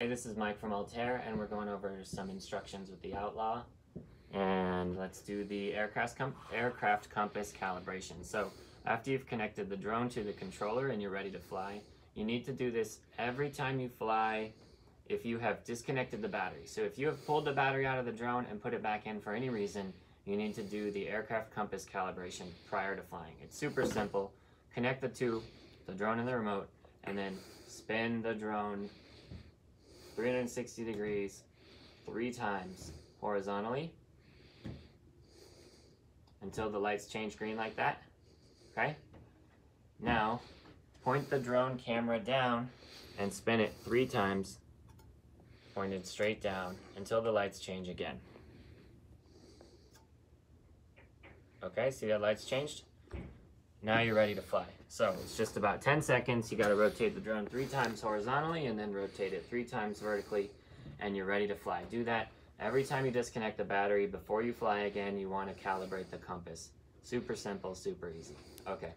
Hey, this is Mike from Altair, and we're going over some instructions with the Outlaw. And let's do the aircraft, aircraft compass calibration. So, after you've connected the drone to the controller and you're ready to fly, you need to do this every time you fly if you have disconnected the battery. So, if you have pulled the battery out of the drone and put it back in for any reason, you need to do the aircraft compass calibration prior to flying. It's super simple. Connect the two, the drone and the remote, and then spin the drone 360 degrees three times horizontally until the lights change green like that. Okay? Now, point the drone camera down and spin it three times pointed straight down until the lights change again. Okay, see that lights changed? Now you're ready to fly. So it's just about 10 seconds. You got to rotate the drone three times horizontally and then rotate it three times vertically, and you're ready to fly. Do that every time you disconnect the battery. Before you fly again, you want to calibrate the compass. Super simple, super easy. Okay.